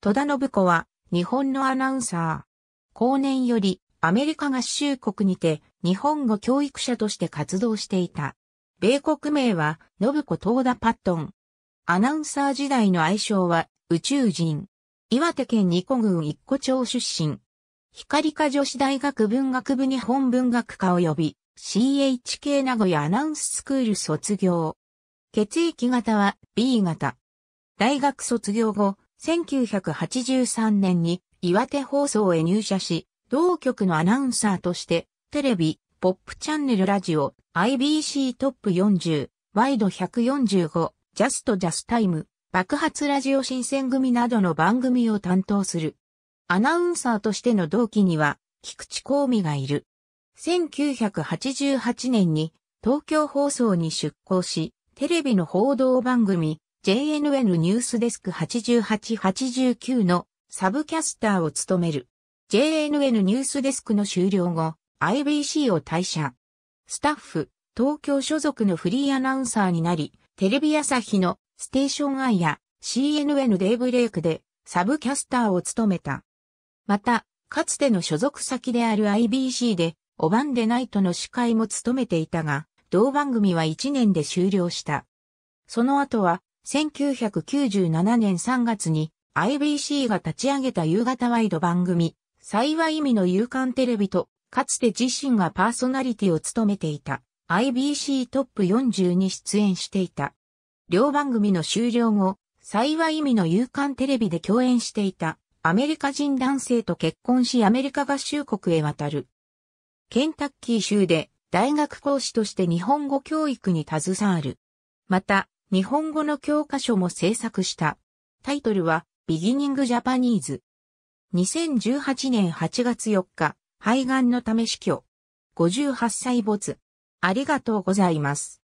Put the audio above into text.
戸田信子は日本のアナウンサー。後年よりアメリカ合衆国にて日本語教育者として活動していた。米国名は信子東田パットン。アナウンサー時代の愛称は宇宙人。岩手県二古郡一古町出身。光科女子大学文学部日本文学科及び CHK 名古屋アナウンススクール卒業。血液型は B 型。大学卒業後、1983年に岩手放送へ入社し、同局のアナウンサーとして、テレビ、ポップチャンネルラジオ、IBC トップ40、ワイド145、ジャストジャスタイム、爆発ラジオ新選組などの番組を担当する。アナウンサーとしての同期には、菊池光美がいる。1988年に東京放送に出向し、テレビの報道番組 JNN ニュースデスク8889のサブキャスターを務める。JNN ニュースデスクの終了後、IBC を退社。スタッフ、東京所属のフリーアナウンサーになり、テレビ朝日のステーションアイや CNN デイブレイクでサブキャスターを務めた。また、かつての所属先である IBC で、オバンデナイトの司会も務めていたが、同番組は1年で終了した。その後は、1997年3月に IBC が立ち上げた夕方ワイド番組、幸い意味の夕刊テレビと、かつて自身がパーソナリティを務めていた IBC トップ40に出演していた。両番組の終了後、幸い意味の夕刊テレビで共演していたアメリカ人男性と結婚しアメリカ合衆国へ渡る。ケンタッキー州で大学講師として日本語教育に携わる。また、日本語の教科書も制作した。タイトルは、ビギニングジャパニーズ。2018年8月4日、肺がんのため死去。58歳没。ありがとうございます。